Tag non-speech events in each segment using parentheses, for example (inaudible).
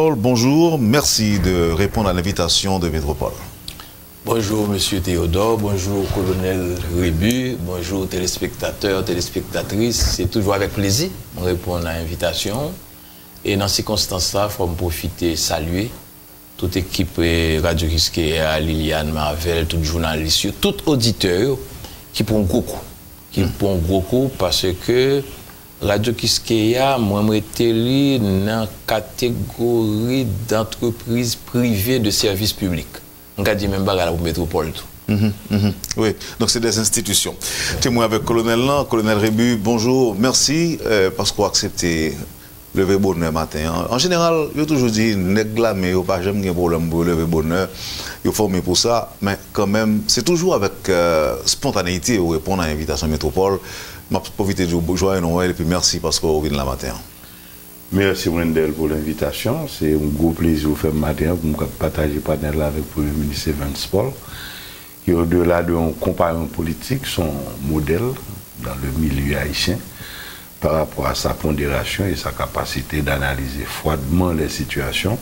Paul, bonjour. Merci de répondre à l'invitation de Métropole. Bonjour, Monsieur Théodore. Bonjour, Colonel Rébu. Bonjour, téléspectateurs, téléspectatrices. C'est toujours avec plaisir de répondre à l'invitation. Et dans ces circonstances-là, il faut me profiter saluer toute équipe Radio Risqué, Liliane Marvel, tout journaliste, tout auditeur qui prend gros coup. Qui mm. prend un gros coup parce que Radio Kiskeya, moi, je dans la catégorie d'entreprise privée de services publics. On a dit même pas la métropole. Mm -hmm, Oui, donc c'est des institutions. Témoin avec Colonel Lan, Colonel Rébu, bonjour, merci euh, parce qu'on a accepté lever bonheur matin. En général, a toujours dit, néglamé, il pas jamais de problème pour lever bonheur, il former pour ça, mais quand même, c'est toujours avec euh, spontanéité où répondre à l'invitation métropole. Je vais profiter de joyeux Noël et puis merci parce qu'on vient la matin. Merci Wendell pour l'invitation. C'est un gros plaisir de faire matin pour partager partenaire là avec le Premier ministre Evans Paul. Et au-delà d'un compagnon politique, son modèle dans le milieu haïtien par rapport à sa pondération et sa capacité d'analyser froidement les situations.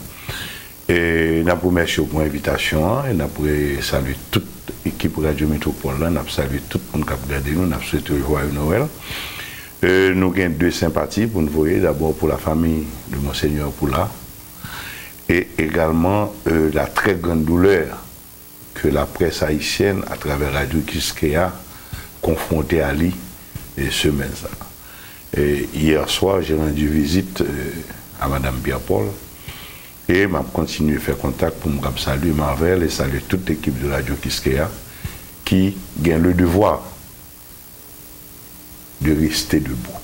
Et nous avons remercié pour l'invitation et nous avons salué toute l'équipe Radio Métropole, nous avons salué tout le monde qui a regardé nous, nous souhaité joyeux Noël. Nous avons deux sympathies pour nous voir, d'abord pour la famille de Monseigneur Poula et également euh, la très grande douleur que la presse haïtienne, à travers Radio Kiskeya, confrontée à lui et ça. Et hier soir, j'ai rendu visite euh, à Mme Pierre-Paul et m'a continué à faire contact pour me saluer Marvel et saluer toute l'équipe de Radio Kiskeya qui gagne le devoir de rester debout.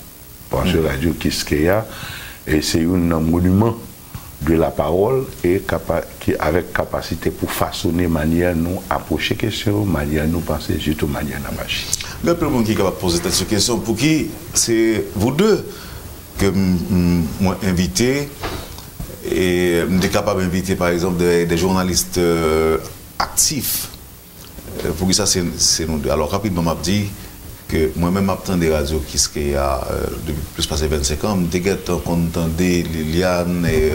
Parce que mm. Radio Kiskeya, c'est un monument de la parole et qui avec capacité pour façonner manière nous approcher question, manière nous penser, surtout manière nous marcher. Le premier qui va poser cette question, pour qui? C'est vous deux que moi invité et je capable d'inviter par exemple des, journalistes euh, actifs. Euh, pour qui ça c'est nous deux. Alors rapidement m'a dit que moi-même m'attends des radios qui sont il y a euh, depuis plus passé 25 ans, je entendais Liliane et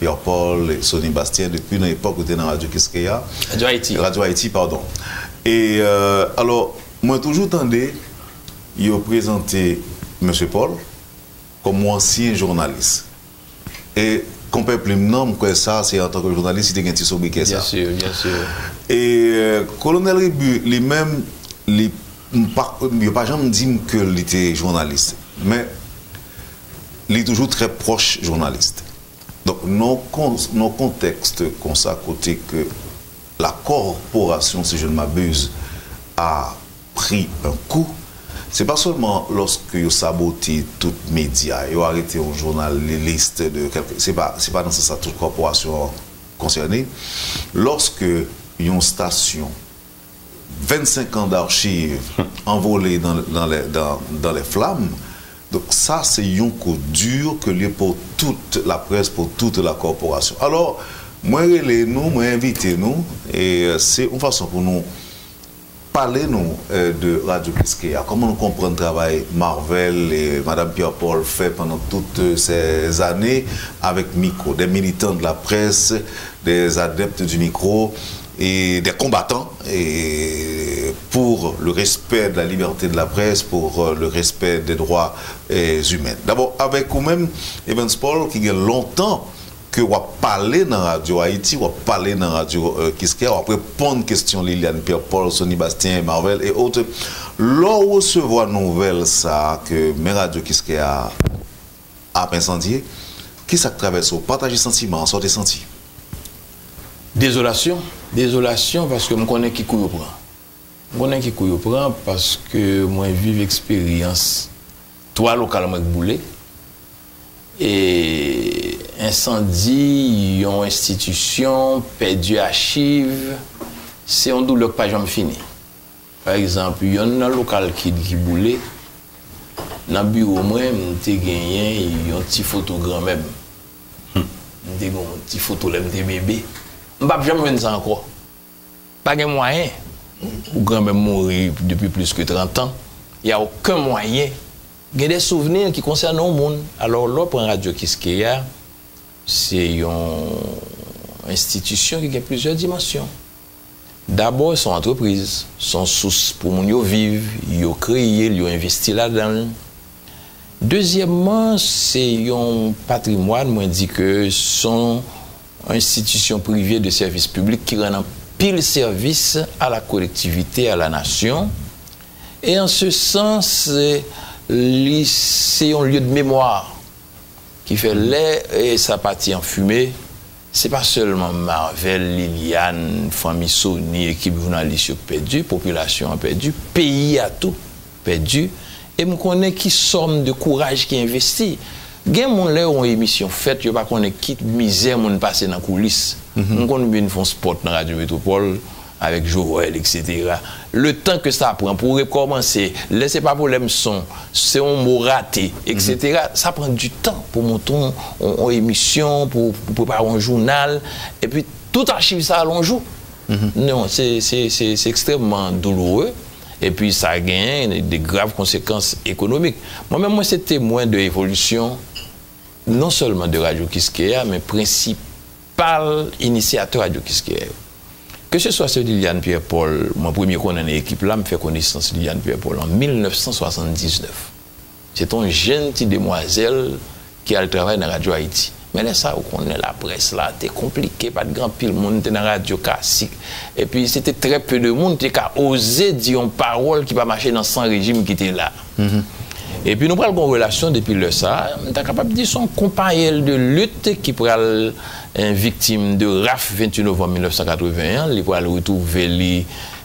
Pierre-Paul et Sonny Bastien depuis l'époque où j'étais dans Radio Kiskeya. Radio Haïti. Radio Haïti, pardon. Et alors, moi toujours entendu, il a présenté M. Paul comme ancien journaliste. Et qu'on peut plus nom que ça, c'est en tant que journaliste, il y a un petit sobriquet ça. Bien sûr, bien sûr. Et euh, colonel Ribu, lui-même, il n'a pas jamais dit qu'il était journaliste, mais il est toujours très proche journaliste. Donc, nos, nos contextes comme ça, côté que la corporation, si je ne m'abuse, a pris un coup, c'est pas seulement lorsque vous sabotez tout média, vous arrêté un journaliste de quelque... C'est pas, c'est pas dans ça toute corporation concernée. Lorsque une station, 25 ans d'archives (laughs) envolées dans, dans, les, dans, dans les flammes, donc ça, c'est un coup dur que lieu pour toute la presse, pour toute la corporation. Alors, moi, nous, moi, invitez-nous, et euh, c'est une façon pour nous Parlez-nous euh, de Radio Kiskeya. Comment nous comprenons le travail Marvel et Mme Pierre-Paul fait pendant toutes ces années avec micro, des militants de la presse, des adeptes du micro et des combattants pour le respect de la liberté de la presse, pour euh, le respect des droits euh, humains. D'abord, avec vous-même, Evans Paul, qui a longtemps que vous parlé dans la radio Haïti, vous parlé dans la radio euh, Kiske, vous répondre question Liliane Pierre-Paul, Sonny Bastien, Marvel et autres. Se voit nouvelle ça, que mes radio Kiske a, incendié, qui ça traverse Partagez sentiment, sortez senti? Désolation. Désolation parce que je connais qui couille prend. Je connais qui couille prend parce que moi, vive expérience, toi, localement, boulé. Et insandi, yon institisyon, pedu achiv, se yon doulok pa jom fini. Par exemple, yon nan lokal kid ki boule, nan bureau mwen mte genyen yon ti fotogram hmm. mèm. Mte genyen ti fotolem te bebe. Mbap jom ven san kwa. Pa gen mwayen. Ou gran mèm mori depi plus ke 30 an. Ya ouken mwayen. Gen de souvenir ki konsen nou moun. Alors lò pren radyo kiske ya, c'est une institution qui a plusieurs dimensions. D'abord, son entreprise, son source pour nous vivre, ils ont créé, ils ont investi là-dedans. Deuxièmement, c'est un patrimoine, moi, dit que son institution privée de services publics qui rend un pile service à la collectivité, à la nation. Et en ce sens, c'est un lieu de mémoire ki fè lè e sa pati an fume, se pa selman Marvel, Liliane, Fami Soni, ekip jounalist yo pedu, populasyon an pedu, peyi a tou pedu, e mou konen ki som de kouraj ki investi. Gen moun lè yon emisyon fèt, yo pa konen kit mizè moun pase nan koulis. Moun mm -hmm. konen bin fon spot nan Radio Metropole, avek Joël, etc. Le tan ke sa pran pou rekomanse, lè se pa pou lèm son, se yon mou rate, etc. Sa pran du tan pou mouton yon emisyon, pou prepare yon jounal, epi tout archive sa alonjou. Non, se ekstremman douloureux. et puis ça a gagné des graves conséquences économiques. Moi-même, moi, c'est témoin de l'évolution, non seulement de Radio Kiskeya, mais principal initiateur Radio Kiskeya. Que ce soit celui de Liliane Pierre-Paul, mon premier connaît l'équipe là, me fait connaissance de Liliane Pierre-Paul en 1979. C'est une jeune petite demoiselle qui a le travail dans Radio Haïti. Mais là, ça, on est la presse là, c'était compliqué, pas de grand pile, monde était dans la radio classique. Et puis, c'était très peu de monde qui a osé dire une parole qui va marcher dans 100 régime qui était là. Mm-hmm. Et puis, nous prenons une relation depuis le ça. On est capable de dire son compagnon de lutte qui pourrait un victime de RAF 28 novembre 1981, li pou al retouve li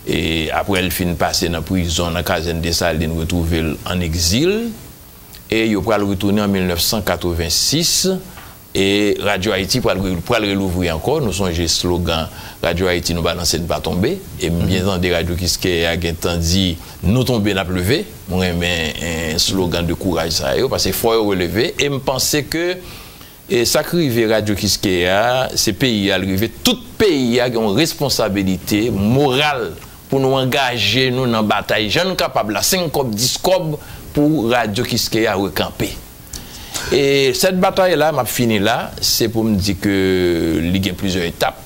e apre el fin pase nan prison nan kazen de Saline, retouve en exil, e yo pou al retourne en 1986, e Radio Haiti pou al relouvri anko, nou sonje slogan Radio Haiti nou balanse nou pa tombe, e mwen mhm. zan de radio kiske agen tan di nou tombe na pleve, mwen men slogan de kouraj sa yo, pase fwa yo releve, e mpense ke E sakrive radyo kiske ya, se peyi alrive, tout peyi ya gen responsabilite moral pou nou angaje nou nan batay jan kapab la 5 kob, 10 kob pou radyo kiske ya wekampi. E set batay la, map fini la, se pou m di ke li gen plize etap.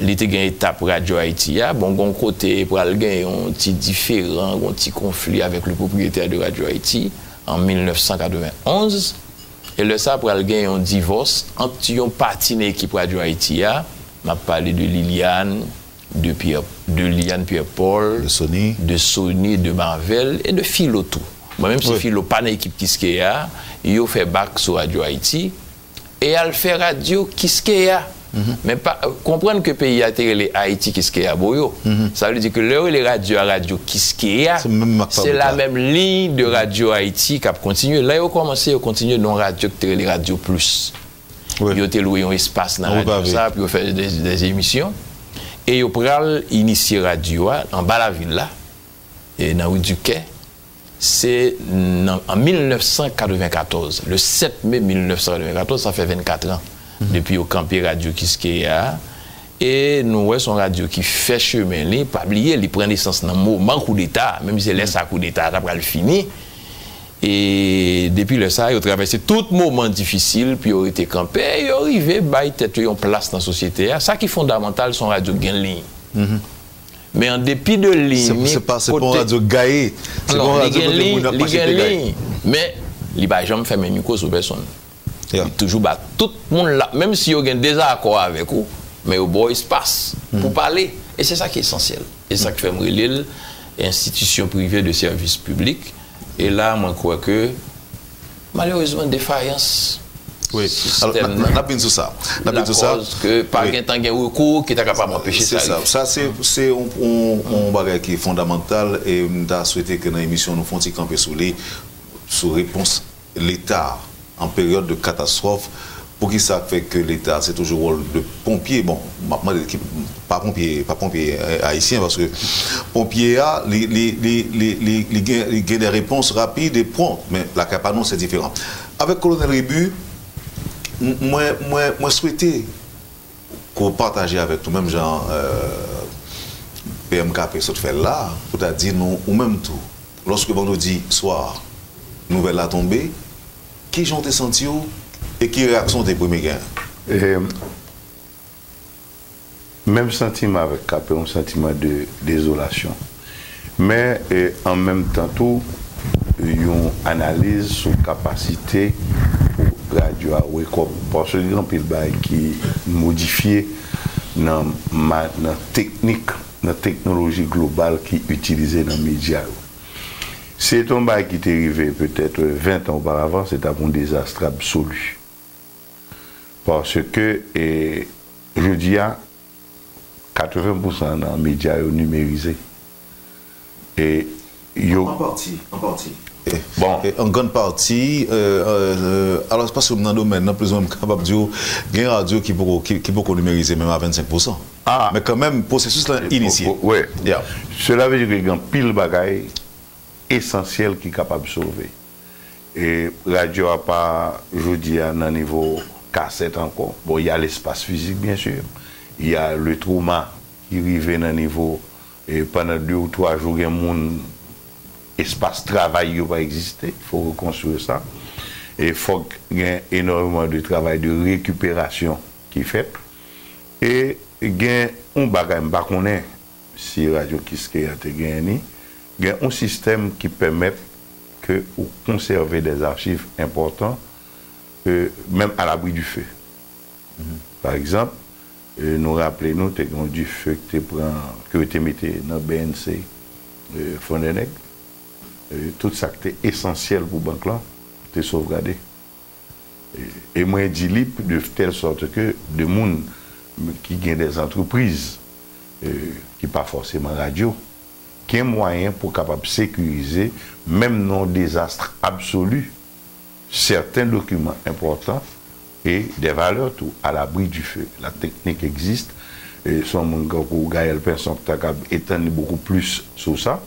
Li te gen etap radyo Haiti ya, bon gon kote pral gen yon ti diferan, yon ti konfli avèk le propriété de radyo Haiti en 1991. E le sa pral gen yon divos, ant yon patine ki pradyo Haiti ya, map pale de Liliane, de, Pierre, de Liliane Pierre-Paul, de Sony, de, Sony, de Marvel, e de Philo tou. Mwen menm si oui. Philo pa nan ekip Kiskeya, yo fe bak sou radyo Haiti, e al fe radyo Kiskeya. Men komprende ke peyi atere le Haiti kiske ya boyo, sa vle di ke lor le radyo a radyo kiske ya, se la menm li de radyo Haiti kap kontinye. La yo komanse yo kontinye non radyo ktere le radyo plus. Yo te loue yon espas nan radyo sa, pi yo fè des emisyon. E yo pral inisye radyo a, an ba la vil la, e nan ou du kè, c'est en 1994, le 7 mai 1994, ça fait 24 ans. depi yo kampi radyo ki ske ya, e nou wè son radyo ki fè chemen li, pabliye li pren lisans nan mouman kou d'Etat, mèm se lè sa kou d'Etat apra l'fini, e depi lè sa yo travesse tout mouman difisil, pi yo rete kampi, yo rive bay tèt yon plas nan sosyete ya, sa ki fondamental son radyo gen li. Mm -hmm. Men an depi de li, se pa se pon radyo gaye, se pon radyo kote moun apachite gaye. Men li bay jom fè men miko sou beson. Toujours tout le monde là, même si il y a un désaccord avec vous, mais au bout espace pour mm. parler. Et c'est ça qui est essentiel. Et c'est ça qui fait l'île, institution privée de services publics. Et là, moi, je crois que malheureusement, défaillance oui, alors, on a sur ça. On a ça. que par oui. il recours qui est capable d'empêcher ça. C'est ça. Ça, c'est un bagage qui est fondamental et on a souhaité que dans l'émission, nous fassions camper sur les sur réponse l'État en période de catastrophe. Pour qui ça fait que l'État, c'est toujours le rôle de pompier, bon, pas pompier, pas pompier haïtien, parce que pompier a, il y a des réponses rapides et promptes, mais la Capanon, c'est différent. Avec Colonel Ribu, moi, moi, moi souhaité qu'on partage avec nous, même genre euh, PMK, ce fait là, pour dire nous, ou même tout, lorsque vendredi soir, nouvelle a tombé, ki jan te senti ou, e ki reaksyon te premi gen? E, mem sentima vek kape, un sentima de dezolasyon. Men, en menm tan tou, yon analize sou kapasite pou radyo a wekop. Pon se li gran pil bay ki modifiye nan, nan teknik, nan teknoloji global ki utilize nan media yo. Se ton ba ki te rive peut-être 20 an auparavant, se ta bon désastre absolu. Parce que, et, je di a, 80% nan media yo numerize. Et yo... En parti, en parti. Eh, bon. Eh, en grande partie, euh, euh, alors c'est pas sur le domaine, non, plus ou moins capable de dire qu'il y a une radio qui peut, qui, qui peut numériser même à 25%. Ah. Mais quand même, le processus là, initié. Oui. Yeah. Cela veut dire qu'il y a un pile bagaille esensyel ki kapab souve. E radyo a pa jodi a nan nivou kaset ankon. Bon, y a l'espace fizik, bien sûr. Y a le trouman ki rive nan nivou e panan 2 ou 3 jou gen moun espace travay yo pa egziste. Fò rekonstruye sa. E fò gen enorman de travay de rekuperasyon ki fet. E gen, on bagay mba konen si radyo kiske yate gen ni, gen un sistem ki pèmèp ke ou konserve des archiv important euh, mèm al abri du fè. Mm -hmm. Par exemple, euh, nou rappele nou te kon du fè ki te pran, ki te mette nan BNC euh, Fondenec, euh, tout sa ki te esensyel pou bank lan, te sovgade. E euh, mwen di lip de tel sorte ke de moun ki gen des antropriz euh, ki pa forceman radyo, ont moyen pour capable sécuriser, même non désastre absolu, certains documents importants et des valeurs tout à l'abri du feu. La technique existe. Et son Gaël Pinson étendre beaucoup plus sur ça.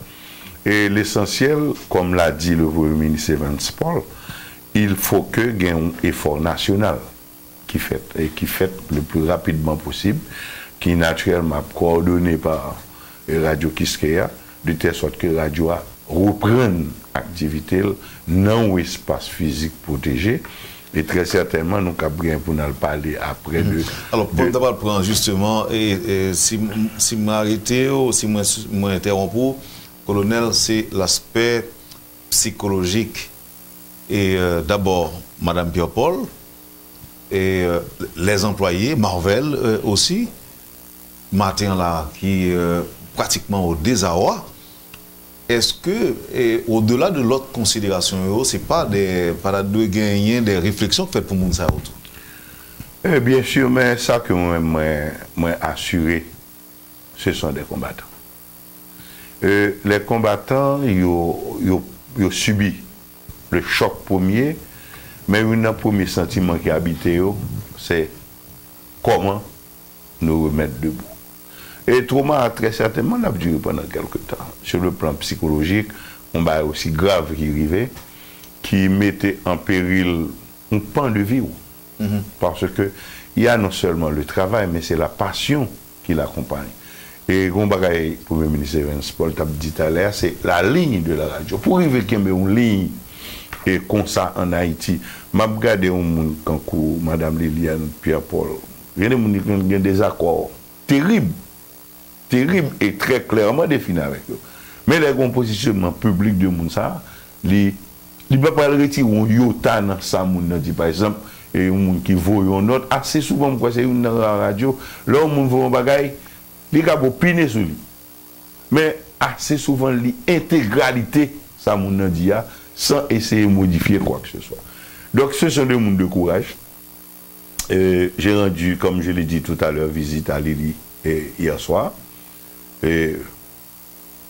Et l'essentiel, comme l'a dit le Premier ministre Evans Paul, il faut que y ait un effort national qui fait, et qui fait le plus rapidement possible, qui naturellement coordonné par Radio Kiskeya, de telle sorte que Radio reprenne activité dans espace physique protégé. Et très certainement, nous avons bien pour nous parler après de. Alors, pour d'abord prendre justement, et, si, si m'arrêter ou si m'interromps, colonel, c'est l'aspect psychologique. Et euh, d'abord, Madame Pierre-Paul, et euh, les employés, Marvel euh, aussi, matin là, qui pratiquement au désarroi est-ce que, au-delà de l'autre considération, ce n'est pas des, pas de gagner des réflexions faites pour Mounsa autour eh Bien sûr, mais ça que moi assuré, ce sont des combattants. Euh, les combattants, ils subi le choc premier, mais un premier sentiment qui a habité, c'est comment nous remettre debout. Et le trauma, très certainement, n'a duré pendant quelques temps. Sur le plan psychologique, on va aussi grave qui arrivait, qui mettait en péril un pan de vie. Mm -hmm. Parce que il y a non seulement le travail, mais c'est la passion qui l'accompagne. Et le Premier ministre Evans Paul t'a dit tout à l'heure, c'est la ligne de la radio. Pour arriver qu'il y ait une ligne et comme ça en Haïti, je regardé un monde quand Mme Liliane Pierre-Paul, il y a des accords terribles terib e tre klerman define avèk yo. Men lè kon posisyonman publik de moun sa, li, li pa pal reti yon yota nan sa moun nan di. Par exemple, yon moun ki vo yon not, asè souvan mwen kwa se yon nan la radyo, lè yon moun vo yon bagay, li ka pou pine sou li. Men asè souvan li integralite sa moun nan di ya, san eseye modifiye kwa k se swa. Dok se son de moun de kouraj, Euh, j'ai rendu, comme je l'ai dit tout à l'heure, visite à Lily hier soir. Et,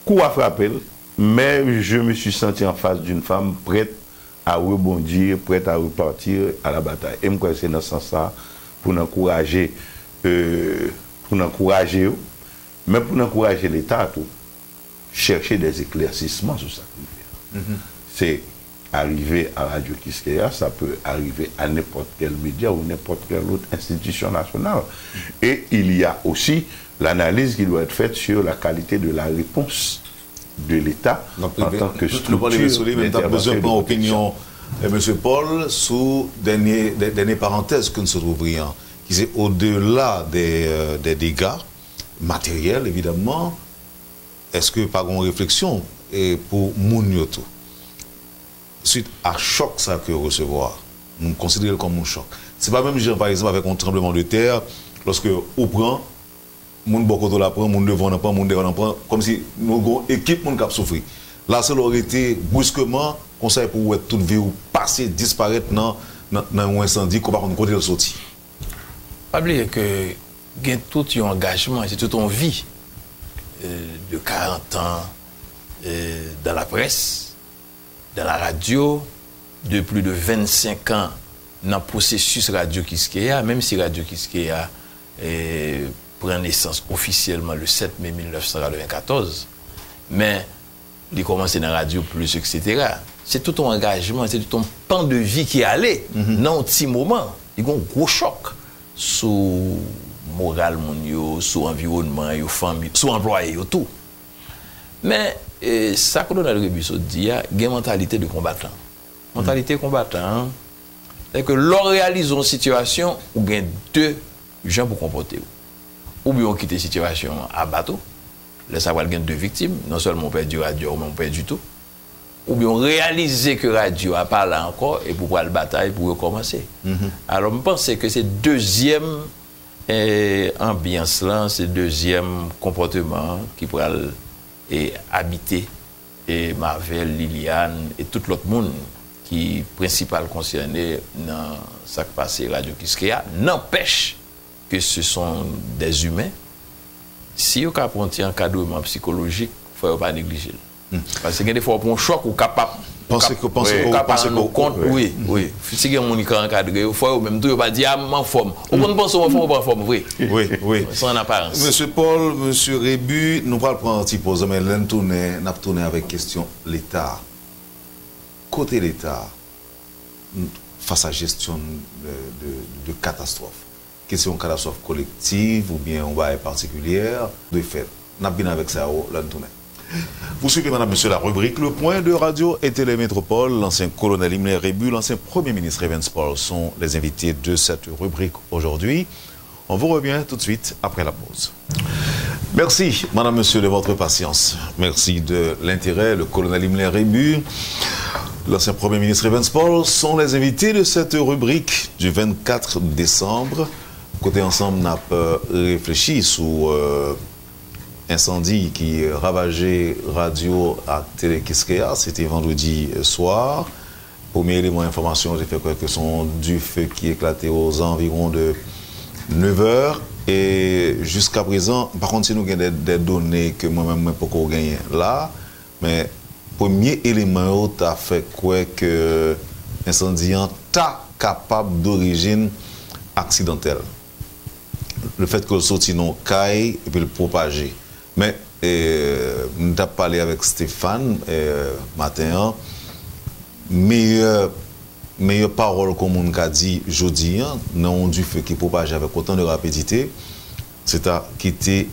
coup à frapper, mais je me suis senti en face d'une femme prête à rebondir, prête à repartir à la bataille. Et moi, c'est dans ce sens-là pour encourager, euh, pour encourager, mais pour encourager l'État à tout, chercher des éclaircissements sur ça. Mm-hmm. C'est arriver à Radio Kiskeya, ça peut arriver à n'importe quel média ou n'importe quelle autre institution nationale. Et il y a aussi l'analyse qui doit être faite sur la qualité de la réponse de l'État en tant que structure. Tu as besoin opinion, M. Paul, sous dernière, dernière parenthèse que nous ouvrons. qui c'est au-delà des, euh, des dégâts matériels, évidemment, est-ce que par une réflexion et pour moun yo tout suite à choc ça que recevoir. Nous considérons comme un choc. C'est pas même genre, par exemple avec un tremblement de terre, lorsque on prend, moun bokoto la prend, moun devant la prend, moun derrière la prend, comme si nous avons équipe moun cap souffrir. La seule autorité brusquement conseil pour ouais toute vie ou passer disparaître dans dans un incendie qu'on pas côté de sortir. Pas oublier que gain tout un engagement, c'est toute une vie euh, de 40 ans euh, dans la presse dans la radio, de plus de 25 ans dans le processus Radio Kiskeya, même si Radio Kiskeya euh, prend naissance officiellement le 7 mai 1994, mais il commence dans la radio plus, etc. C'est tout un engagement, c'est tout un pan de vie qui est allé mm-hmm. dans un petit moment. Il y a un gros choc sous moral sous environnement, sous famille, employé, tout. Mais ça que l'on a dit, il y a une mentalité de combattant. Mentalité combattant, c'est que l'on réalise une situation où il y a deux gens pour comporter. Ou bien on quitte la situation à bateau, ça va y deux victimes, non seulement on perd du radio, mais on perd du tout. Ou bien on réalise que radio a pas là encore et pour la bataille pour recommencer. Mm-hmm. Alors je pense que c'est deuxième ambiance là, c'est deuxième comportement qui pourrait et habiter et Marvel, Liliane et tout l'autre monde qui principal concerné dans ce qui passe Radio Kiskeya n'empêche que ce sont des humains. Si vous avez un encadrement psychologique, il ne faut pas négliger. Hmm. Parce que des fois, un choc, vous capable Pensez que pensez que pensez que compte oui. oui si quelqu'un mon encadré il faut même tout pas dire en forme. On ne pense en forme pas en forme oui. Oui oui. Sans apparence. Monsieur Paul monsieur Rébu nous allons prendre un petit pause mais l'un tourner n'a tourné avec question l'état. Côté l'état face à gestion de, de, de catastrophe question catastrophe collective ou bien on va particulière de fait n'a bien avec ça l'un tourner vous suivez, madame, monsieur, la rubrique Le Point de Radio et Télémétropole. L'ancien colonel Himmler Rébu, l'ancien premier ministre Evans Paul sont les invités de cette rubrique aujourd'hui. On vous revient tout de suite après la pause. Merci, madame, monsieur, de votre patience. Merci de l'intérêt. Le colonel Himmler Rébu, l'ancien premier ministre Evans Paul sont les invités de cette rubrique du 24 décembre. Côté ensemble, n'a pas réfléchi sous. Euh, incendie qui ravageait radio à Télé C'était vendredi soir. Premier élément d'information, j'ai fait quoi que son du feu qui éclatait aux environs de 9 heures. Et jusqu'à présent, par contre, si nous avons des, données que moi-même, je peux gagner là, mais premier élément, tu as fait quoi que l'incendie est capable d'origine accidentelle? Le fait que le sorti non caille et le propager. Mais euh, nous avons parlé avec Stéphane euh, matin, meilleure, meilleure parole qu'on a dit aujourd'hui, hein, non du feu qui propage avec autant de rapidité, c'est à quitter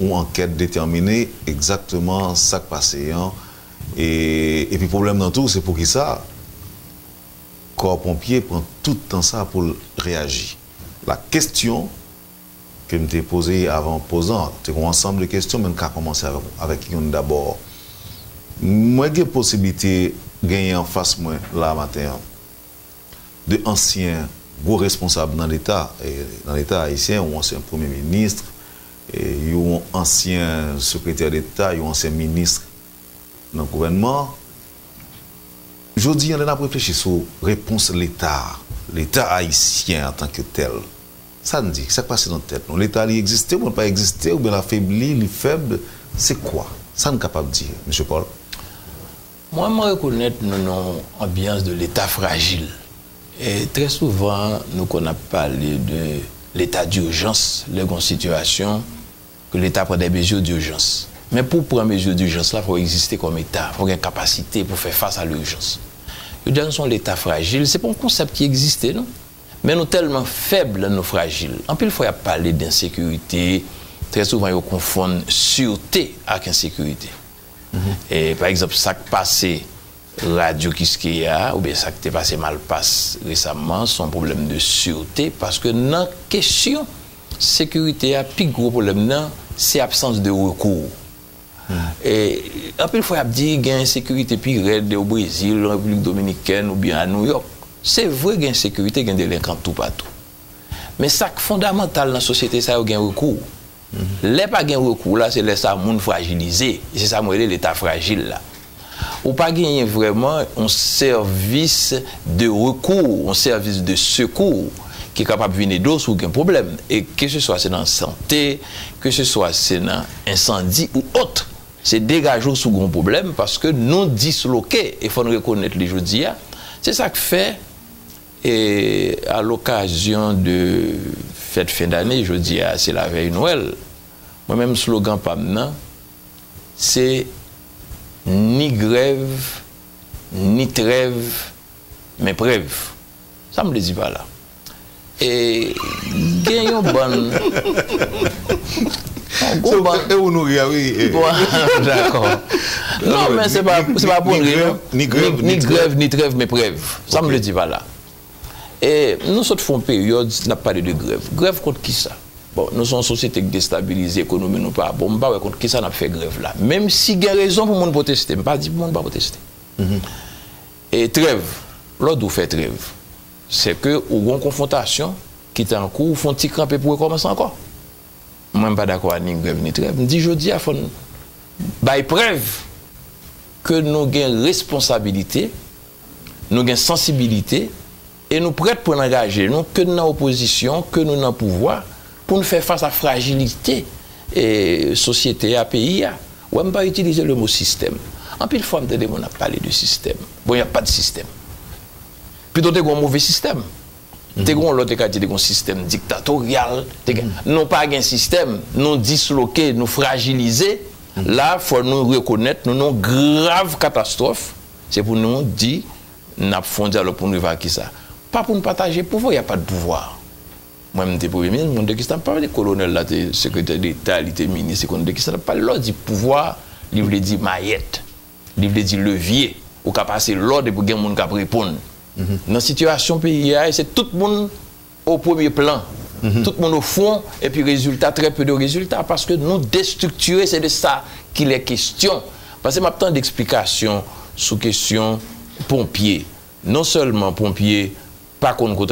une enquête déterminée exactement ce qui passé. Hein. Et, et puis, le problème dans tout, c'est pour qui ça? Corps pompier prend tout le temps ça pour réagir. La question, que je t'ai posé avant posant. C'est un ensemble de questions, mais vais commencer avec, avec d'abord. Moi, j'ai possibilité de gagner en face, moi, là, matin, de anciens gros responsables dans l'État, dans l'État haïtien, ou ancien Premier ministre, un ancien secrétaire d'État, un ancien ministre dans le gouvernement. Je dis, on a réfléchi sur la réponse de l'État, l'État haïtien en tant que tel. Ça nous dit, ça passe dans la tête. L'État, existe ou pas existé, ou bien l'affaibli, il est faible. C'est quoi? Ça nous capable de dire, M. Paul? Moi, je reconnais une ambiance de l'État fragile. Et très souvent, nous qu'on a parlé de l'état d'urgence, les situations que l'État prend des mesures d'urgence. Mais pour prendre des mesures d'urgence, il faut exister comme État, il faut avoir une capacité pour faire face à l'urgence. Dis que l'État fragile, ce n'est pas un concept qui existait, non? Men nou telman feble nou fragil. Anpil fwa ya pale d'insekurite, tre souvan yo konfon surte ak insekurite. Mm -hmm. E par exemple, sak pase radyo kiske ya, ou be sak te pase malpas resamman, son problem de surte, paske nan kesyon, sekurite ya, pi gro problem nan, se absans de rekou. Mm. E, apil fwa ap di gen sekurite pi red de ou Brazil, ou Republik Dominikèn, ou bien an mm-hmm. New York. Se vwe gen sekurite gen delinkamp tou patou. Men sak fondamental nan sosyete sa yo gen rekou. Mm -hmm. Le pa gen rekou la se le sa moun fragilize. E se sa mwede l'Etat fragil la. Ou pa gen yon vreman yon servis de rekou, yon servis de sekou ki kapap vini dos ou gen problem. E ke se swa se nan sante, ke se swa se nan insandi ou otre. Se degajou sou goun problem paske nou disloke e fon rekonet li jodi ya. Se sa k fe et à l'occasion de fête fin d'année, je dis, c'est la veille Noël, moi-même, slogan pas maintenant, c'est ni grève, ni trêve, mais brève. Ça me le dit pas là. Et gagnons bonne. Et nous oui. (laughs) D'accord. Non, mais c'est pas, pas pour. Ni grève, ni grève, ni trêve, mais brève. Ça me le dit pas là. E nou sot foun peryode nap pale de grev. Grev kont ki sa? Bon, nou son sosyete k destabilize ekonomi nou pa. Bon, mba wè kont ki sa nap fe grev la. Mem si gen rezon pou moun poteste. Mpa di pou moun pa poteste. Mm -hmm. E trev, lòd ou fe trev, se ke ou gon konfrontasyon ki tan kou ou fon ti kranpe pou rekomansan ankon. Mwen mpa dakwa ni grev ni trev. Mdi jodi a fon bay prev ke nou gen responsabilite, nou gen sensibilite, E nou prèt pou n'engaje nou, ke nou nan oposisyon, ke nou nan pouvoi, pou nou fè fase a fragilité e sosyete a peyi a. Ou an pa utilize le mou sistem. An pil fòm te de moun ap pale de sistem. Bon, y ap pa de sistem. Pito te goun mouvè sistem. Te goun lote kati de goun sistem diktatorial. Mm-hmm. Non pa gen sistem, non disloke, nou fragilize. Mm-hmm. La fò nou rekonèt, nou nou grav katastrof. Se pou nou di, nap fondya lò pou nou va ki sa. Pas pour nous partager le pouvoir, il n'y a pas de pouvoir. Moi, je suis premier ministre, je suis pas le colonel, là, secrétaire d'État, il était ministre, je suis pas l'ordre du pouvoir, il veut dire maillette, il veut dire levier, ou qu'à passer l'ordre pour que les gens répondre. Mhm. Dans la situation pays, c'est tout le monde au premier plan. Mhm. Tout le monde au fond, et puis résultat, très peu de résultats, parce que nous déstructurer, c'est de ça qu'il est question. Parce que maintenant d'explication sous question pompiers. Non seulement pompiers,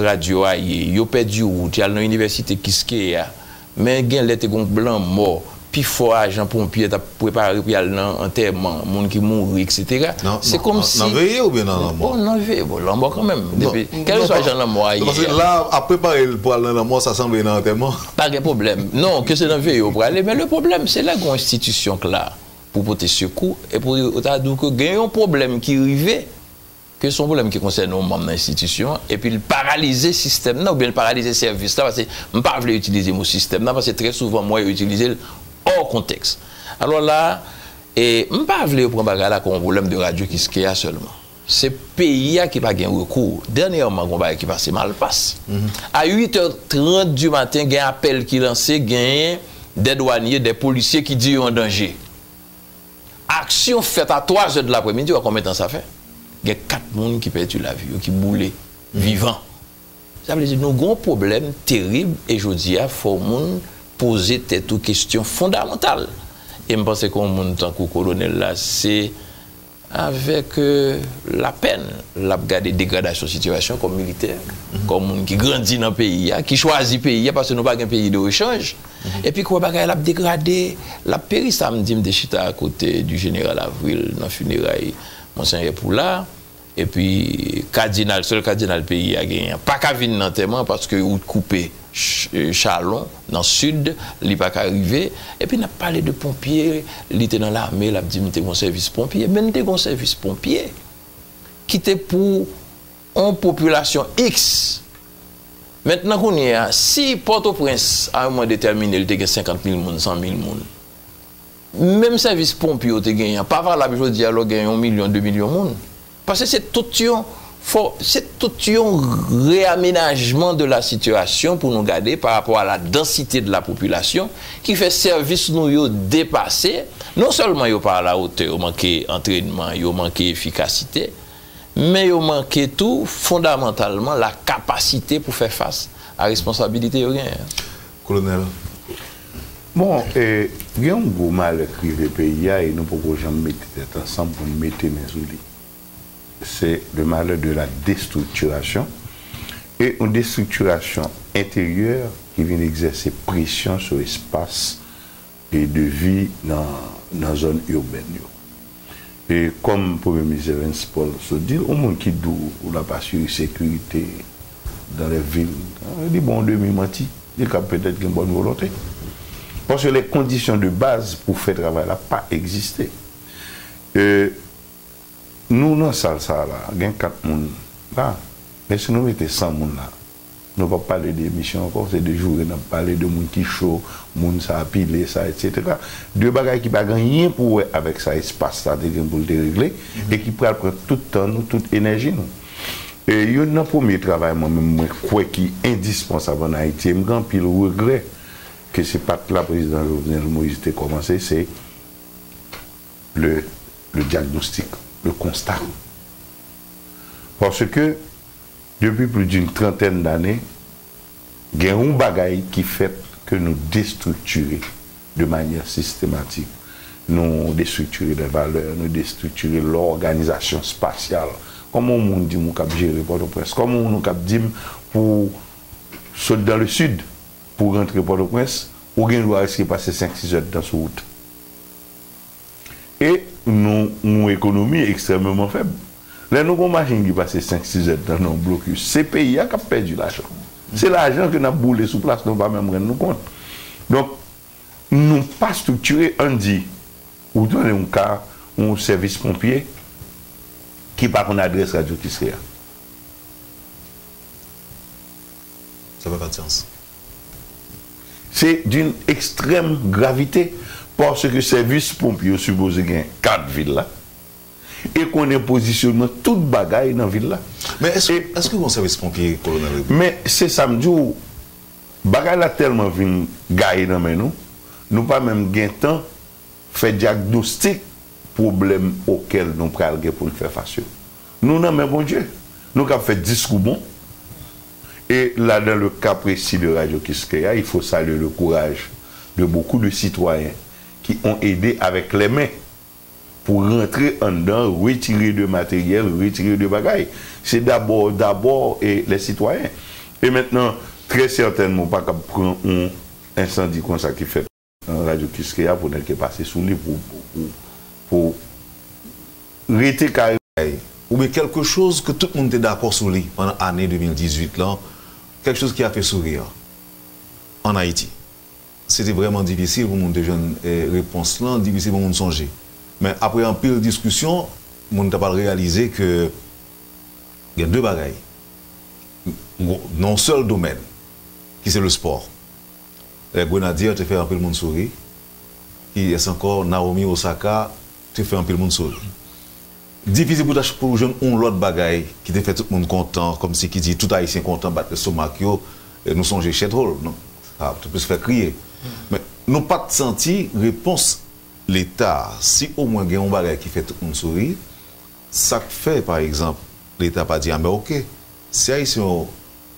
radio, ont perdu route, il y a l'université qui mais il y a des blancs morts puis faut agent pompier t'a préparé pour aller dans enterrement monde qui etc c'est comme si non veillé ou bien veillé bon la mort quand même. Depuis quel soit agent la mort parce la pas de problème. Non que c'est dans veillé pour aller mais le problème c'est la grande institution là pour porter secours et pour dire que il y a un problème qui arrivait que son problème qui concerne nos membres d'institution, et puis le paralyser le système, ou bien le paralyser le service, là, parce que je ne pas utiliser mon système, là, parce que très souvent, moi, j'utilise le hors contexte. Alors là, et je ne pas prendre bagarre là comme problème de radio qui se a seulement. C'est pays qui n'a pas de recours. Dernièrement, on qui passe mal passe. Mm -hmm. À 8h30 du matin, il y a un appel qui est lancé, il y a des douaniers, des policiers qui disent en danger. Action faite à 3h de l'après-midi, combien de temps ça fait gen kat moun ki perdi la vi, yo ki boule, mm. vivan. Sa vle di nou goun problem terib, e jodi a, fò moun pose tèt ou kestyon fondamental. E mpense kon moun tankou kolonel la, se avèk euh, la pen, la gade degradasyon situasyon kon militer, mm-hmm. mm. kon moun ki grandi nan peyi ya, ki chwazi peyi ya, pasè nou bagen peyi de rechange, mm-hmm. mm. epi kwa bagay la degradé, la peri samdim de chita akote du general Avril nan funeray, monsenye Poula, epi kardinal, sol kardinal peyi a genyen. Pa ka vin nan teman, paske ou koupe chalon nan sud, li pa ka rive, epi nap pale de pompye, li te nan l'arme, la di mte kon servis pompye, men te kon servis pompye, ki te pou an populasyon X. Mèt nan kon yè, si Port-au-Prince a yon mwen determine, li te gen 50.000 moun, 100.000 moun, personnes, même service pompier, il était gagné. Pas valable, je dis, il a gagné 1 million, 2 millions de monde. Parce que c'est tout un c'est tout un réaménagement de la situation pour nous garder par rapport à la densité de la population qui fait service nous dépassé non seulement yo pas à la hauteur, yo manqué entraînement, yo manqué efficacité, mais yo manqué tout fondamentalement la capacité pour faire face à la responsabilité yo gain. Colonel, Bon, e, gen mou mal ekri pe ya, e nou pou kou jan mette tete ansan pou mette men sou li. Se le mal de la destrukturasyon, e ou destrukturasyon interyeur ki vin exerse presyon sou espas e de vi nan, nan zon urben yo. E kom pou mè mè Zerens Paul se di, ou moun ki dou ou la pasur sekurite dan le vil, di bon de mi mati, di ka pètèt gen bon volante. Parce que les conditions de base pour faire travail là pas existé. Euh, nous, dans la salle, ça, là, il y a 4 personnes là. Mais si nous mettons 100 personnes là, nous ne pouvons pas parler d'émissions encore, c'est des jours, nous parler de monde qui chaud, monde ça a pilé, ça, etc. Deux bagages qui ne gagnent rien pour avec ça, espace, ça, pour le dérégler, mm-hmm. et qui prennent tout le temps, nous, toute énergie, nous. Et il y a un premier travail, moi-même, moi, qui est indispensable en Haïti, je me pile regret. Que c'est pas que la présidente Jovenel Moïse a commencé, c'est le, diagnostic, le constat. Parce que depuis plus d'une trentaine d'années, il y a un bagage qui fait que nous déstructurer de manière systématique. Nous déstructurer les valeurs, nous déstructurer l'organisation spatiale. Comment on dit qu'on gérer Port-au-Prince? Comment on dit pour sauter dans le sud? pou rentre Port-au-Prince, ou gen lwa eske pase 5-6 et dan sou wout. E nou ekonomi ekstremement feb. Le nou kon machin ki pase 5-6 et dan nou blokus. Se peyi a kap perdi l'ajan. Se l'ajan ke nan boule sou plas nou pa mèm ren nou kont. Donk, nou pa strukture an di ou donen yon ka ou servis pompye ki pa kon adres radyo kisre ya. Ça va pas de sens. c'est d'une extrême gravité parce que service pompier suppose gen quatre villes là et qu'on est positionné toute bagaille dans la ville là. Mais est-ce est que vous service pompier colonel Mais c'est samedi où bagaille là tellement vin gaille dans nous, nous pas même gain temps faire diagnostic problème auquel nous pral pour le faire face. Nous non mais bon Dieu, nous avons fait discours bon Et là, dans le cas précis de Radio Kiskeya, il faut saluer le courage de beaucoup de citoyens qui ont aidé avec les mains pour rentrer en dedans, retirer de matériel, retirer de bagaille. C'est d'abord, d'abord et les citoyens. Et maintenant, très certainement, pas qu'on prend un incendie comme ça qui fait en Radio Kiskeya pour ne pas passer sous lui, pour, pour, pour rester carré. Ou bien quelque chose que tout le monde était d'accord sur lui pendant l'année 2018, là, quelque chose qui a fait sourire en Haïti. C'était vraiment difficile pour monde de là, difficile pour monde songer. Mais après un pile de discussion, monde n'a pas réalisé que il y a deux bagailles. Dans un seul domaine, qui c'est le sport. Les Grenadiers te fait un peu le monde sourire. Qui est encore Naomi Osaka, te fait un peu le monde sourire difficile pour pour pour jeune on l'autre bagaille qui te fait tout le monde content comme si qui dit tout haïtien content battre le et nous songer chez drôle non? Ça tu peux se faire crier. Mais nous pas senti réponse l'état. Si au moins il y a un bagaille qui fait tout le monde sourire ça fait par exemple l'état pas dit ah mais OK si haïtien